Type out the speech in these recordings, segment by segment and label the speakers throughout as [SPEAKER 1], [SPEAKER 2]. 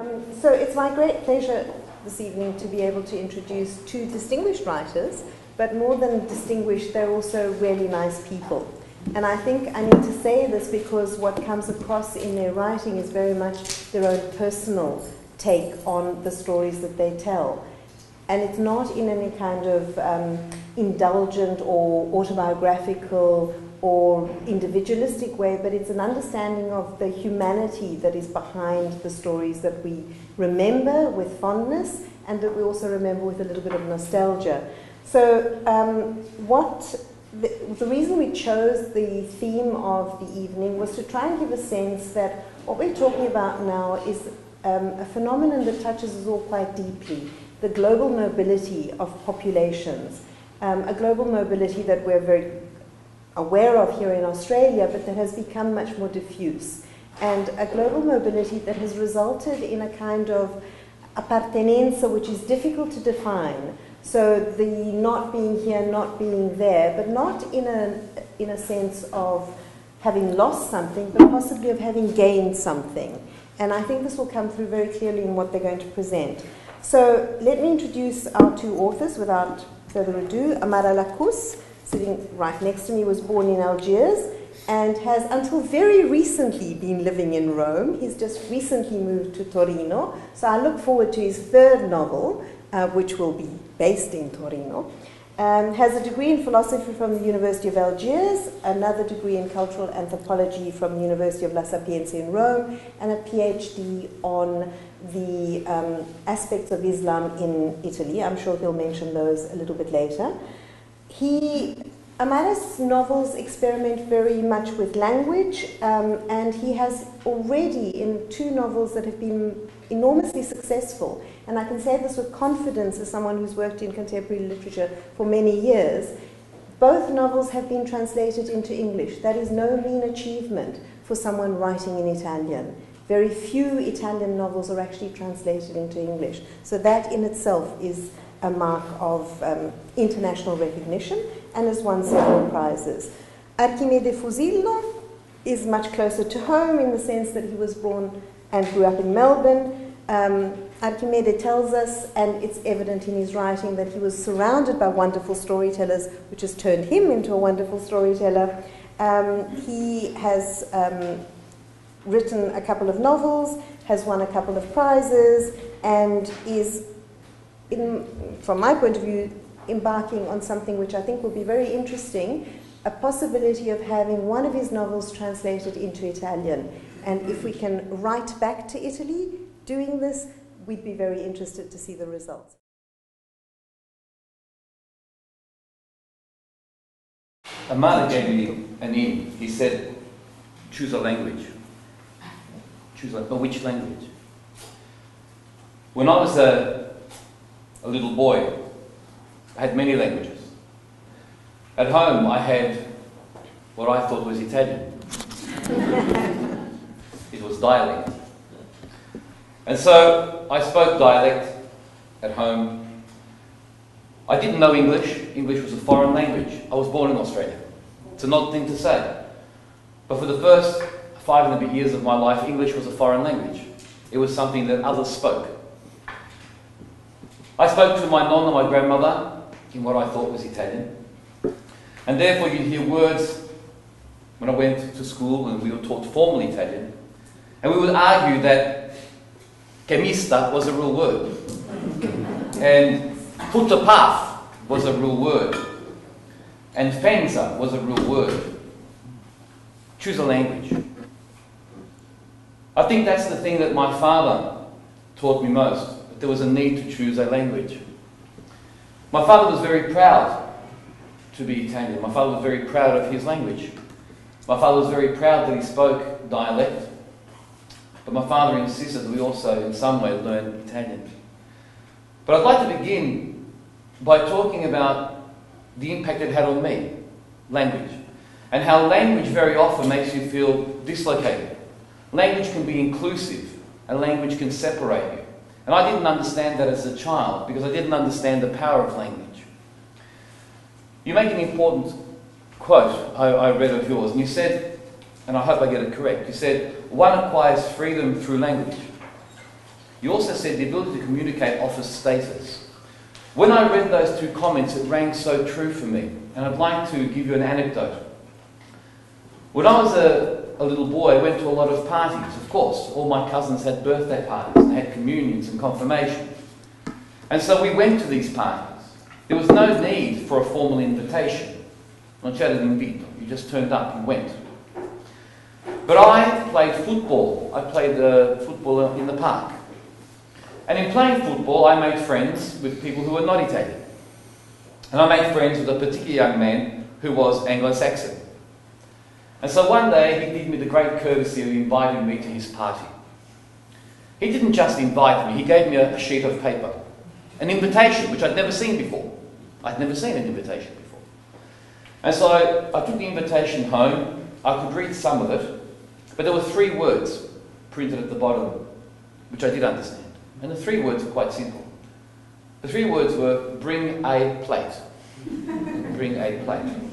[SPEAKER 1] Um, so it's my great pleasure this evening to be able to introduce two distinguished writers, but more than distinguished, they're also really nice people. And I think I need to say this because what comes across in their writing is very much their own personal take on the stories that they tell. And it's not in any kind of um, indulgent or autobiographical or individualistic way, but it's an understanding of the humanity that is behind the stories that we remember with fondness and that we also remember with a little bit of nostalgia. So, um, what the, the reason we chose the theme of the evening was to try and give a sense that what we're talking about now is um, a phenomenon that touches us all quite deeply the global mobility of populations, um, a global mobility that we're very aware of here in Australia, but that has become much more diffuse. And a global mobility that has resulted in a kind of appartenenza which is difficult to define. So the not being here, not being there, but not in a, in a sense of having lost something, but possibly of having gained something. And I think this will come through very clearly in what they're going to present. So let me introduce our two authors without further ado. Amara Lakhous, sitting right next to me, was born in Algiers and has until very recently been living in Rome. He's just recently moved to Torino. So I look forward to his third novel, uh, which will be based in Torino. Um, has a degree in philosophy from the University of Algiers, another degree in cultural anthropology from the University of La Sapienza in Rome, and a PhD on the um, aspects of Islam in Italy. I'm sure he'll mention those a little bit later. He, Amara's novels experiment very much with language, um, and he has already in two novels that have been enormously successful, and I can say this with confidence as someone who's worked in contemporary literature for many years. Both novels have been translated into English. That is no mean achievement for someone writing in Italian. Very few Italian novels are actually translated into English. So that in itself is a mark of um, international recognition and has won several prizes. Archimede Fusillo is much closer to home in the sense that he was born and grew up in Melbourne. Um, Archimede tells us, and it's evident in his writing, that he was surrounded by wonderful storytellers, which has turned him into a wonderful storyteller. Um, he has um, written a couple of novels, has won a couple of prizes, and is, in, from my point of view, embarking on something which I think will be very interesting a possibility of having one of his novels translated into Italian. And if we can write back to Italy doing this, we'd be very interested to see the results.
[SPEAKER 2] Amara gave me an in. He said, choose a language. Choose a, but which language? When I was a, a little boy, I had many languages. At home, I had what I thought was Italian. it was dialect. And so I spoke dialect at home. I didn't know English. English was a foreign language. I was born in Australia. It's an odd thing to say. But for the first five and a bit years of my life, English was a foreign language. It was something that others spoke. I spoke to my nonna, my grandmother, in what I thought was Italian. And therefore, you'd hear words when I went to school and we were taught formal Italian. And we would argue that chemista was a real word. And footpath was a real word. And fenza was a real word. Choose a language. I think that's the thing that my father taught me most, there was a need to choose a language. My father was very proud to be Italian. My father was very proud of his language. My father was very proud that he spoke dialect. But my father insisted that we also, in some way, learn Italian. But I'd like to begin by talking about the impact it had on me language. And how language very often makes you feel dislocated. Language can be inclusive, and language can separate you. And I didn't understand that as a child because I didn't understand the power of language. You make an important quote I, I read of yours, and you said, and I hope I get it correct, you said, one acquires freedom through language. You also said the ability to communicate offers status. When I read those two comments, it rang so true for me. And I'd like to give you an anecdote. When I was a, a little boy, I went to a lot of parties, of course. All my cousins had birthday parties and had communions and confirmations. And so we went to these parties. There was no need for a formal invitation. Non c'era l'invito. You just turned up and went. But I played football. I played uh, football in the park. And in playing football, I made friends with people who were not Italian. And I made friends with a particular young man who was Anglo Saxon. And so one day he did me the great courtesy of inviting me to his party. He didn't just invite me, he gave me a, sheet of paper, an invitation, which I'd never seen before. I'd never seen an invitation before. And so I, I took the invitation home. I could read some of it, but there were three words printed at the bottom, which I did understand. And the three words were quite simple. The three words were bring a plate. bring a plate.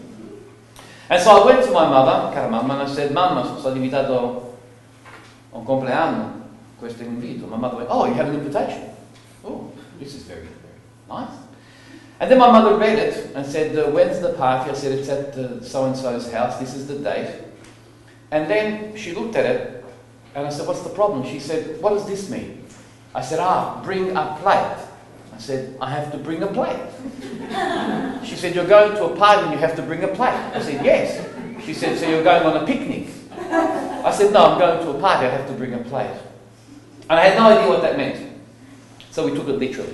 [SPEAKER 2] And so I went to my mother, cara mamma, and I said, Mamma, sono invitato a un compleanno, questo invito. My mother went, Oh, you have an invitation? Oh, this is very, very nice. And then my mother read it and said, uh, When's the party? I said, It's at so and so's house, this is the date. And then she looked at it and I said, What's the problem? She said, What does this mean? I said, ah, bring a plate. I said, I have to bring a plate. she said, you're going to a party and you have to bring a plate. I said, yes. She said, so you're going on a picnic. I said, no, I'm going to a party, I have to bring a plate. And I had no idea what that meant. So we took it literally.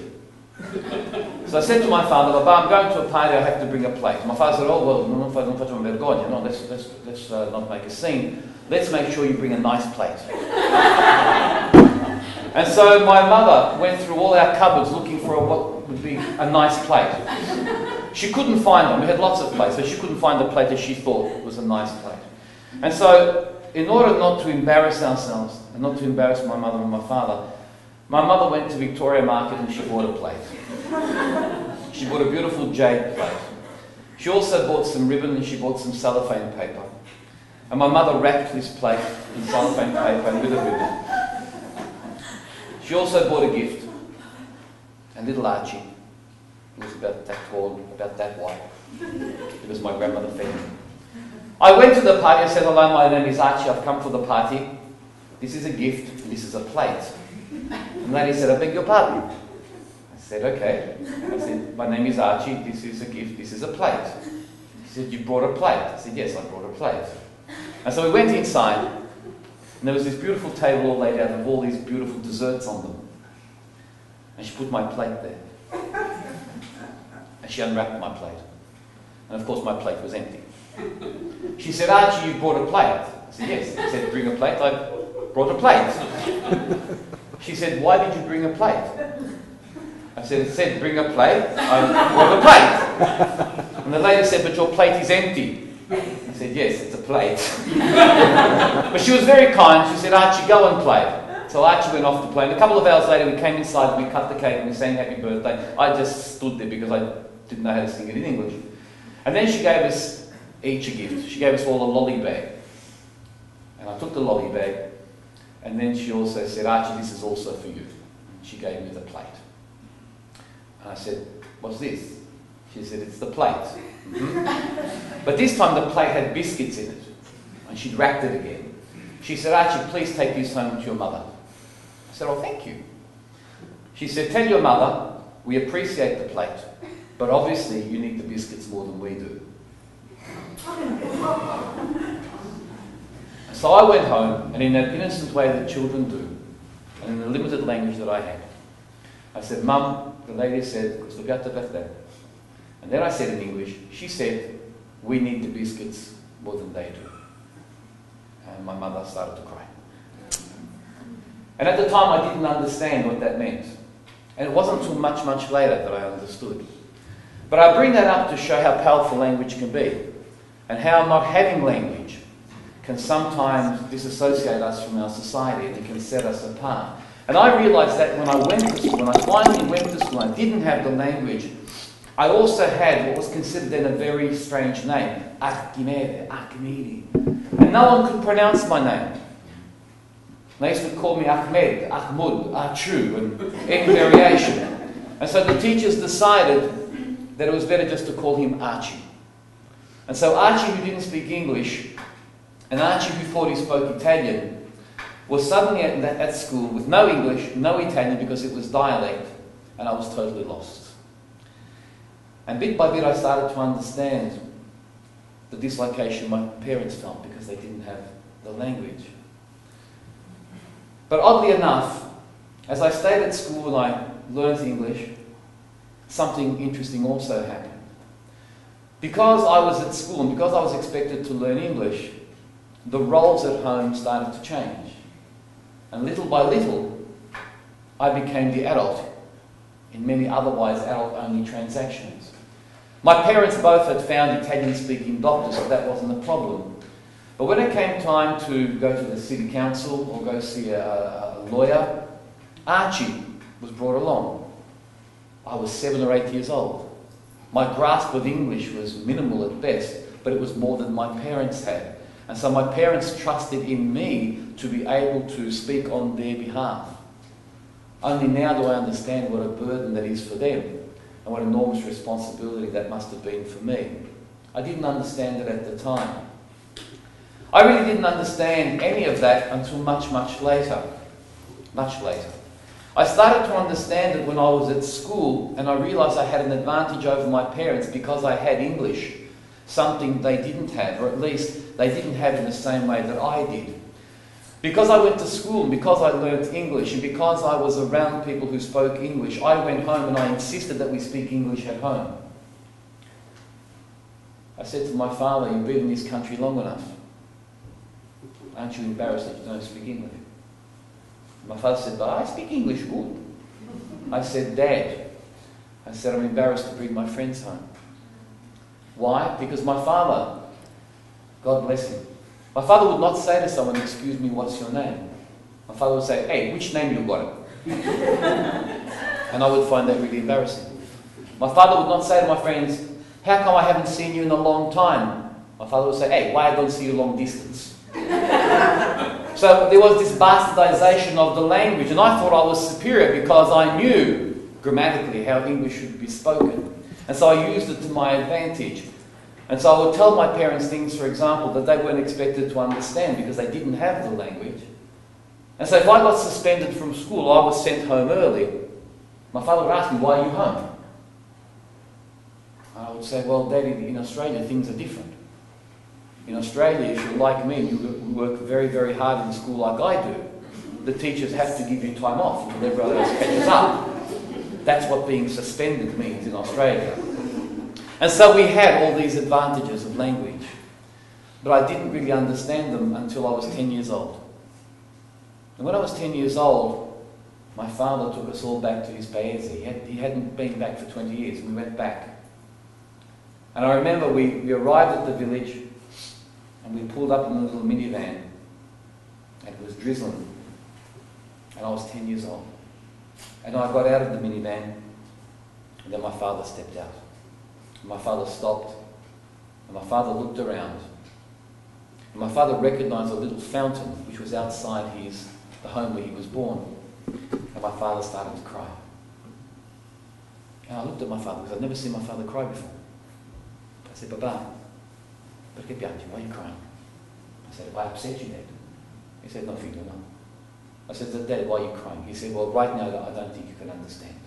[SPEAKER 2] So I said to my father, Papa, I'm going to a party, I have to bring a plate. My father said, oh, well, non facciamo vergogna, no, let's, let's, let's uh, not make a scene. Let's make sure you bring a nice plate. And so my mother went through all our cupboards looking for what would be a nice plate. She couldn't find them. We had lots of plates, but she couldn't find the plate that she thought was a nice plate. And so, in order not to embarrass ourselves and not to embarrass my mother and my father, my mother went to Victoria Market and she bought a plate. She bought a beautiful jade plate. She also bought some ribbon and she bought some cellophane paper. And my mother wrapped this plate in cellophane paper and with a ribbon. She also bought a gift. And little Archie, he was about that tall, about that wide. It was my grandmother fed him. I went to the party. I said, hello, my name is Archie. I've come for the party. This is a gift. This is a plate. And the lady said, I beg your pardon. I said, okay. I said, my name is Archie. This is a gift. This is a plate. She said, you brought a plate. I said, yes, I brought a plate. And so we went inside. And there was this beautiful table all laid out with all these beautiful desserts on them. And she put my plate there. And she unwrapped my plate. And of course, my plate was empty. She said, Archie, you brought a plate. I said, yes. She said, bring a plate. I brought a plate. She said, why did you bring a plate? I said, it said, bring a plate. I brought a plate. And the lady said, but your plate is empty. I said, yes, it's a plate. but she was very kind. She said, Archie, go and play. So Archie went off to play. And a couple of hours later, we came inside, we cut the cake, and we sang happy birthday. I just stood there because I didn't know how to sing it in English. And then she gave us each a gift. She gave us all a lolly bag. And I took the lolly bag. And then she also said, Archie, this is also for you. She gave me the plate. And I said, what's this? She said, it's the plate. Mm-hmm. But this time the plate had biscuits in it. And she'd wrapped it again. She said, Archie, please take this home to your mother. I said, oh, thank you. She said, tell your mother we appreciate the plate, but obviously you need the biscuits more than we do. so I went home, and in that innocent way that children do, and in the limited language that I had, I said, Mum, the lady said, birthday. And then I said in English, she said, we need the biscuits more than they do. And my mother started to cry. And at the time I didn't understand what that meant. And it wasn't until much, much later that I understood. But I bring that up to show how powerful language can be. And how not having language can sometimes disassociate us from our society and it can set us apart. And I realized that when I went to school, when I finally went to school, I didn't have the language I also had what was considered then a very strange name, Archimede, Archimede. And no one could pronounce my name. they used to call me Ahmed, Ahmud, Achu, and any variation. And so the teachers decided that it was better just to call him Archie. And so Archie, who didn't speak English, and Archie, who thought he spoke Italian, was suddenly at, at school with no English, no Italian, because it was dialect, and I was totally lost. And bit by bit, I started to understand the dislocation my parents felt because they didn't have the language. But oddly enough, as I stayed at school and I learned English, something interesting also happened. Because I was at school and because I was expected to learn English, the roles at home started to change. And little by little, I became the adult in many otherwise adult only transactions. My parents both had found Italian speaking doctors, so that wasn't a problem. But when it came time to go to the city council or go see a, a lawyer, Archie was brought along. I was seven or eight years old. My grasp of English was minimal at best, but it was more than my parents had. And so my parents trusted in me to be able to speak on their behalf. Only now do I understand what a burden that is for them and what enormous responsibility that must have been for me. I didn't understand it at the time. I really didn't understand any of that until much, much later. Much later. I started to understand it when I was at school and I realised I had an advantage over my parents because I had English, something they didn't have, or at least they didn't have in the same way that I did. Because I went to school and because I learnt English and because I was around people who spoke English, I went home and I insisted that we speak English at home. I said to my father, You've been in this country long enough. Aren't you embarrassed that you don't speak English? My father said, But I speak English good. I said, Dad, I said, I'm embarrassed to bring my friends home. Why? Because my father, God bless him, my father would not say to someone, Excuse me, what's your name? My father would say, Hey, which name you got? and I would find that really embarrassing. My father would not say to my friends, How come I haven't seen you in a long time? My father would say, Hey, why I don't see you long distance? so there was this bastardization of the language, and I thought I was superior because I knew grammatically how English should be spoken. And so I used it to my advantage. And so I would tell my parents things, for example, that they weren't expected to understand because they didn't have the language. And so if I got suspended from school, I was sent home early. My father would ask me, Why are you home? I would say, Well, Daddy, in Australia things are different. In Australia, if you're like me, you work very, very hard in school like I do. The teachers have to give you time off until everyone else catches up. That's what being suspended means in Australia. And so we had all these advantages of language. But I didn't really understand them until I was 10 years old. And when I was 10 years old, my father took us all back to his paese. He, had, he hadn't been back for 20 years, and we went back. And I remember we, we arrived at the village, and we pulled up in a little minivan, and it was drizzling. And I was 10 years old. And I got out of the minivan, and then my father stepped out. And my father stopped, and my father looked around. And my father recognized a little fountain which was outside his, the home where he was born. And my father started to cry. And I looked at my father because I'd never seen my father cry before. I said, Papa, perché piangi? Why are you crying? I said, I upset you, Dad? He said, No, Figlio, no. I said, Dad, why are you crying? He said, Well, right now I don't think you can understand.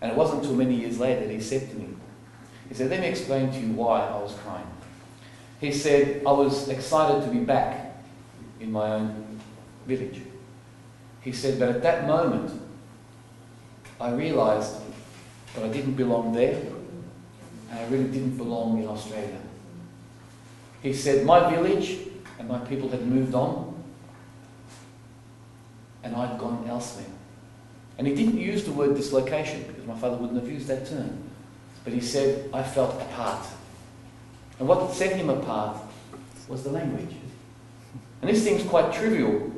[SPEAKER 2] And it wasn't until many years later that he said to me, He said, Let me explain to you why I was crying. He said, I was excited to be back in my own village. He said, But at that moment, I realized that I didn't belong there and I really didn't belong in Australia. He said, My village and my people had moved on and I'd gone elsewhere. And he didn't use the word dislocation because my father wouldn't have used that term. But he said, I felt apart. And what set him apart was the language. And this seems quite trivial.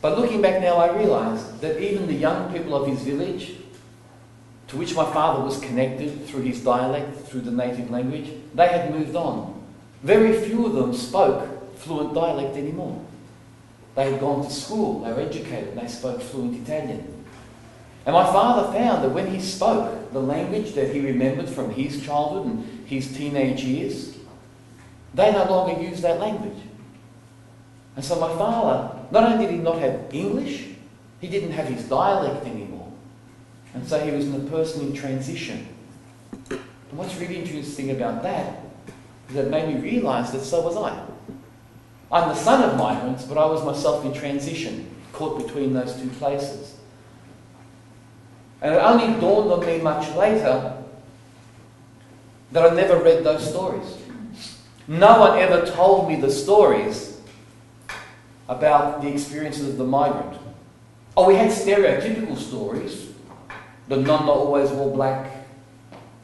[SPEAKER 2] But looking back now, I realise that even the young people of his village, to which my father was connected through his dialect, through the native language, they had moved on. Very few of them spoke fluent dialect anymore. They had gone to school, they were educated, they spoke fluent Italian. And my father found that when he spoke the language that he remembered from his childhood and his teenage years, they no longer used that language. And so my father, not only did he not have English, he didn't have his dialect anymore. And so he was in a person in transition. And what's really interesting about that is that it made me realise that so was I. I'm the son of migrants, but I was myself in transition, caught between those two places. And it only dawned on me much later that I never read those stories. No one ever told me the stories about the experiences of the migrant. Oh, we had stereotypical stories. The nonna always wore black.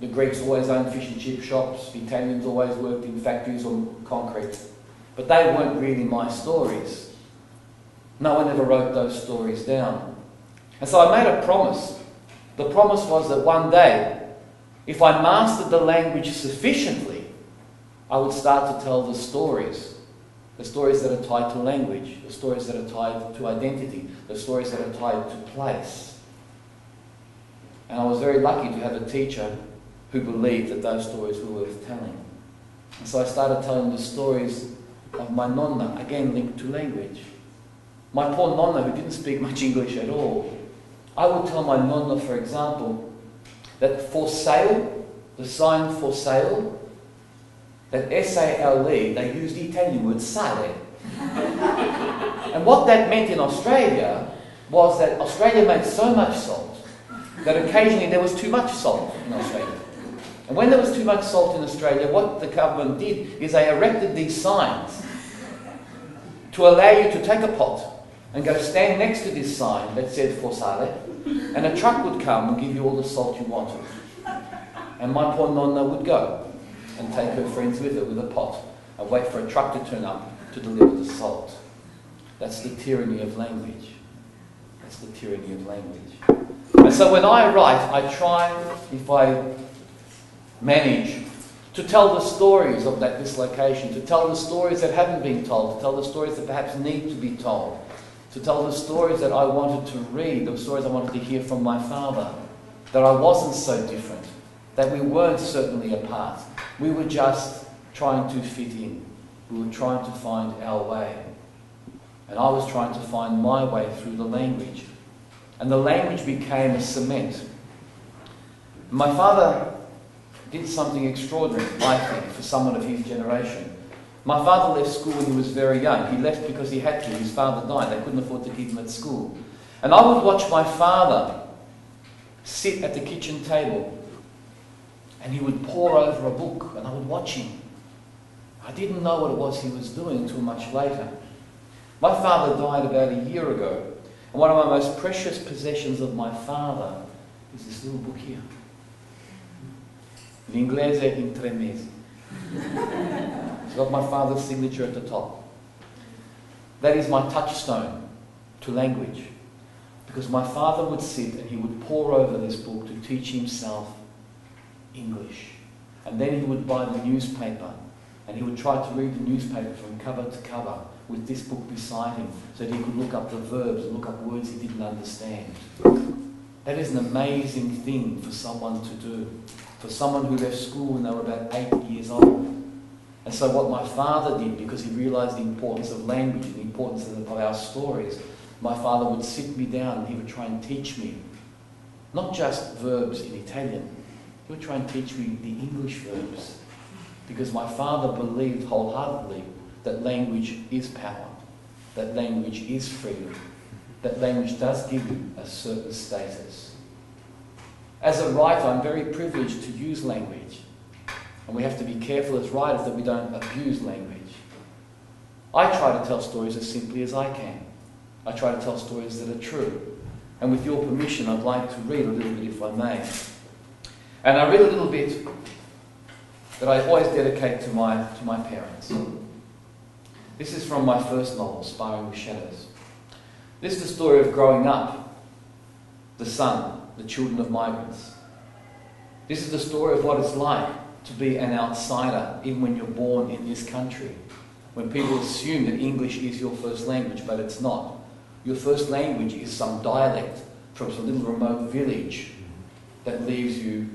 [SPEAKER 2] The Greeks always owned fish and chip shops. The Italians always worked in factories on concrete. But they weren't really my stories. No one ever wrote those stories down. And so I made a promise. The promise was that one day, if I mastered the language sufficiently, I would start to tell the stories. The stories that are tied to language, the stories that are tied to identity, the stories that are tied to place. And I was very lucky to have a teacher who believed that those stories were worth telling. And so I started telling the stories of my nonna, again linked to language. My poor nonna, who didn't speak much English at all, I would tell my nonna, for example, that for sale, the sign for sale, that S-A-L-E, they used the Italian word sale. and what that meant in Australia was that Australia made so much salt that occasionally there was too much salt in Australia. And when there was too much salt in Australia, what the government did is they erected these signs to allow you to take a pot and go stand next to this sign that said for sale, and a truck would come and give you all the salt you wanted. And my poor nonna would go and take her friends with her with a pot and wait for a truck to turn up to deliver the salt. That's the tyranny of language. That's the tyranny of language. And so when I write, I try, if I manage, to tell the stories of that dislocation, to tell the stories that haven't been told, to tell the stories that perhaps need to be told, to tell the stories that I wanted to read, the stories I wanted to hear from my father, that I wasn't so different, that we weren't certainly apart. We were just trying to fit in. We were trying to find our way. And I was trying to find my way through the language. And the language became a cement. My father did something extraordinary, I think, for someone of his generation. My father left school when he was very young. He left because he had to. His father died. They couldn't afford to keep him at school. And I would watch my father sit at the kitchen table and he would pore over a book and I would watch him. I didn't know what it was he was doing until much later. My father died about a year ago. And one of my most precious possessions of my father is this little book here. L'inglese in tre mesi. It's got my father's signature at the top. That is my touchstone to language. Because my father would sit and he would pore over this book to teach himself English. And then he would buy the newspaper and he would try to read the newspaper from cover to cover with this book beside him so that he could look up the verbs and look up words he didn't understand. That is an amazing thing for someone to do. For someone who left school when they were about eight years old. And so what my father did, because he realized the importance of language and the importance of our stories, my father would sit me down and he would try and teach me not just verbs in Italian, he would try and teach me the English verbs. Because my father believed wholeheartedly that language is power, that language is freedom, that language does give you a certain status. As a writer, I'm very privileged to use language. And we have to be careful as writers that we don't abuse language. I try to tell stories as simply as I can. I try to tell stories that are true. And with your permission, I'd like to read a little bit if I may. And I read a little bit that I always dedicate to my, to my parents. This is from my first novel, Sparring with Shadows. This is the story of growing up, the son, the children of migrants. This is the story of what it's like to be an outsider, even when you're born in this country. when people assume that English is your first language, but it's not. Your first language is some dialect from some little remote village that leaves you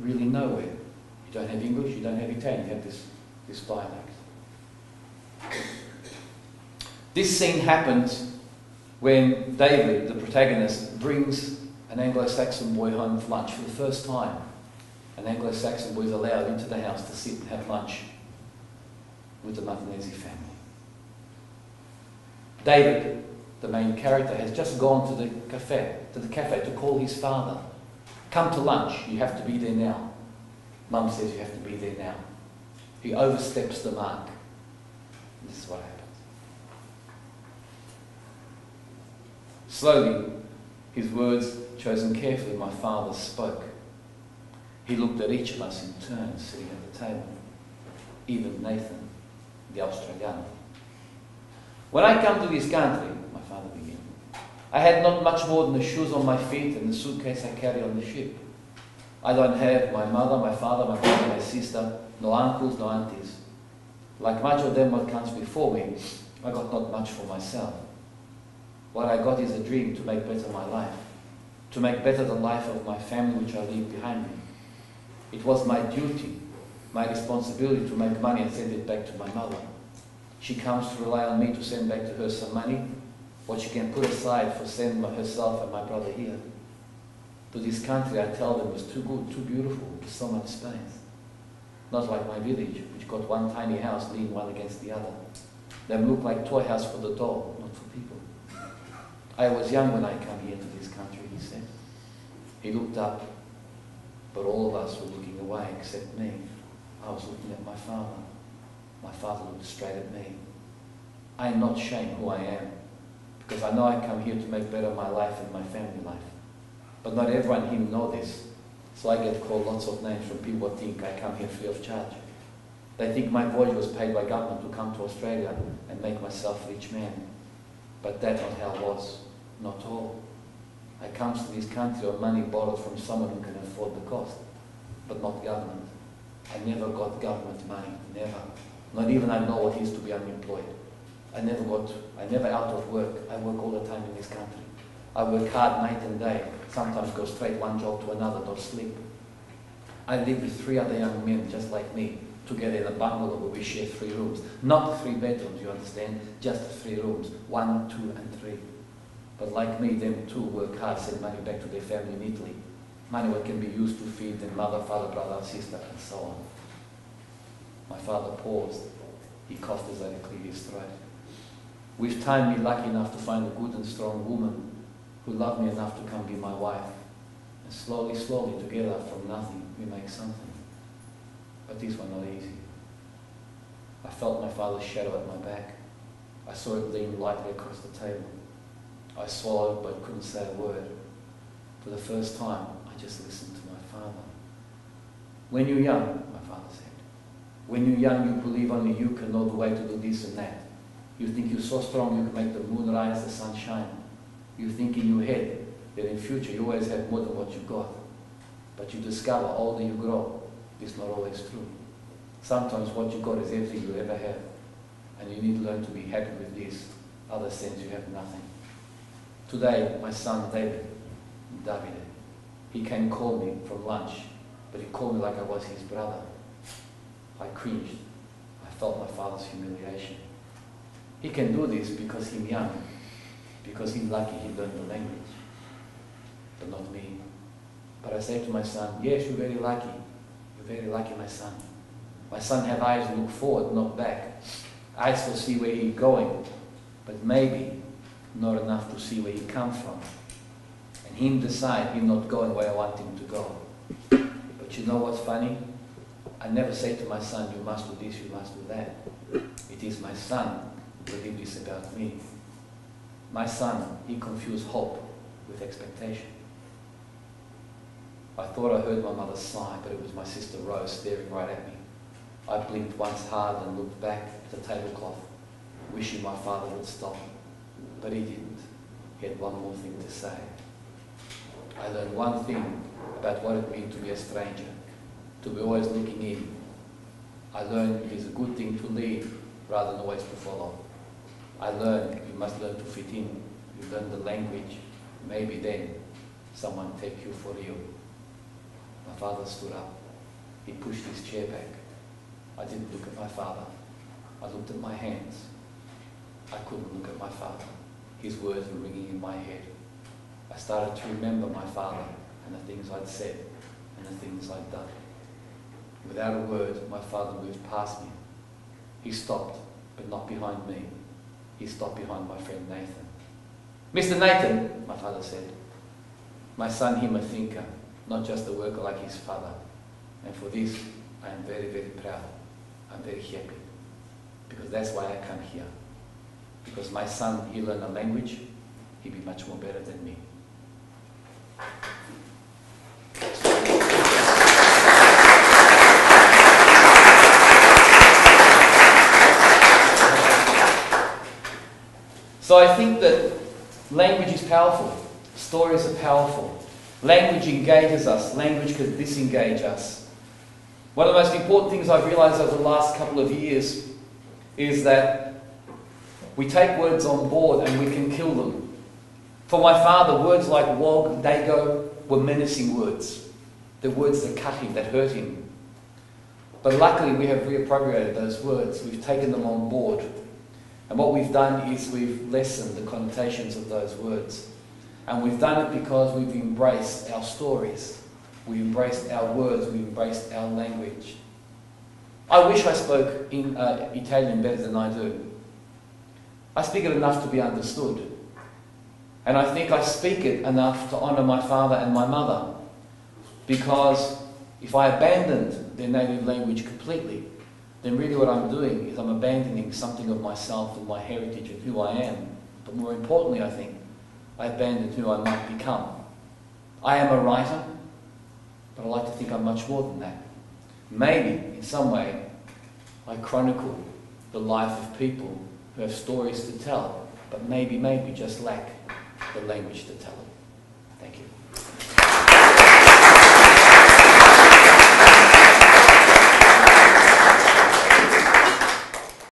[SPEAKER 2] really nowhere. You don't have English, you don't have Italian, you have this, this dialect. This scene happens when David, the protagonist, brings an Anglo Saxon boy home for lunch for the first time. An Anglo Saxon boy is allowed into the house to sit and have lunch with the Martinezzi family. David, the main character, has just gone to the cafe, to the cafe to call his father. Come to lunch, you have to be there now. Mum says you have to be there now. He oversteps the mark. This is what happens. Slowly, his words, chosen carefully, my father spoke. He looked at each of us in turn, sitting at the table, even Nathan, the Australian. When I come to this country, my father began, I had not much more than the shoes on my feet and the suitcase I carry on the ship. I don't have my mother, my father, my brother, my sister, no uncles, no aunties. Like much of them what comes before me, I got not much for myself. What I got is a dream to make better my life, to make better the life of my family which I leave behind me. It was my duty, my responsibility to make money and send it back to my mother. She comes to rely on me to send back to her some money, what she can put aside for sending herself and my brother here. To this country, I tell them, was too good, too beautiful, with so much space. Not like my village, which got one tiny house leaning one against the other. Them look like toy house for the dog, not for people. I was young when I come here to this country, he said. He looked up, but all of us were looking away except me. I was looking at my father. My father looked straight at me. I am not ashamed who I am, because I know I come here to make better my life and my family life. But not everyone here know this. So I get called lots of names from people who think I come here free of charge. They think my voyage was paid by government to come to Australia and make myself rich man. But not how it was. Not all. I come to this country on money borrowed from someone who can afford the cost, but not government. I never got government money, never. Not even I know what it is to be unemployed. I never got, I never out of work. I work all the time in this country. I work hard night and day, sometimes go straight one job to another, don't sleep. I live with three other young men just like me, together in a bungalow where we share three rooms. Not three bedrooms, you understand? Just three rooms, one, two, and three. But like me, them too work hard, send money back to their family in Italy. Money what can be used to feed their mother, father, brother, sister, and so on. My father paused. He coughed as I cleared his throat. With time, be lucky enough to find a good and strong woman who loved me enough to come be my wife. And slowly, slowly, together from nothing, we make something. But these were not easy. I felt my father's shadow at my back. I saw it lean lightly across the table. I swallowed but couldn't say a word. For the first time, I just listened to my father. When you're young, my father said, when you're young, you believe only you can know the way to do this and that. You think you're so strong you can make the moon rise, the sun shine. You think in your head that in future you always have more than what you got. But you discover older you grow, it's not always true. Sometimes what you got is everything you ever have. And you need to learn to be happy with this. Other things you have nothing. Today, my son David, David, he came call me from lunch, but he called me like I was his brother. I cringed. I felt my father's humiliation. He can do this because he's young, because he's lucky he learned the language, but not me. But I say to my son, yes, you're very lucky. Very lucky, my son. My son have eyes to look forward, not back. Eyes to see where he's going, but maybe not enough to see where he come from. And him decide him not going where I want him to go. But you know what's funny? I never say to my son, you must do this, you must do that. It is my son who did this about me. My son, he confused hope with expectation. I thought I heard my mother sigh, but it was my sister Rose staring right at me. I blinked once hard and looked back at the tablecloth, wishing my father would stop. But he didn't. He had one more thing to say. I learned one thing about what it means to be a stranger, to be always looking in. I learned it is a good thing to leave rather than always to follow. I learned, you must learn to fit in. You learn the language, maybe then someone take you for real. My father stood up. He pushed his chair back. I didn't look at my father. I looked at my hands. I couldn't look at my father. His words were ringing in my head. I started to remember my father and the things I'd said and the things I'd done. Without a word, my father moved past me. He stopped, but not behind me. He stopped behind my friend Nathan. Mr. Nathan, my father said, my son, him a thinker, not just a worker like his father. And for this, I am very, very proud. I'm very happy. Because that's why I come here. Because my son, he learn a language, he'll be much more better than me. So I think that language is powerful. Stories are powerful. Language engages us. Language can disengage us. One of the most important things I've realized over the last couple of years is that we take words on board and we can kill them. For my father, words like wog, dago were menacing words. They're words that cut him, that hurt him. But luckily, we have reappropriated those words. We've taken them on board. And what we've done is we've lessened the connotations of those words. And we've done it because we've embraced our stories. We've embraced our words. We've embraced our language. I wish I spoke in, uh, Italian better than I do. I speak it enough to be understood. And I think I speak it enough to honour my father and my mother. Because if I abandoned their native language completely, then really what I'm doing is I'm abandoning something of myself and my heritage and who I am. But more importantly, I think, I abandon who I might become. I am a writer, but I like to think I'm much more than that. Maybe, in some way, I chronicle the life of people who have stories to tell, but maybe, maybe just lack the language to tell them. Thank you.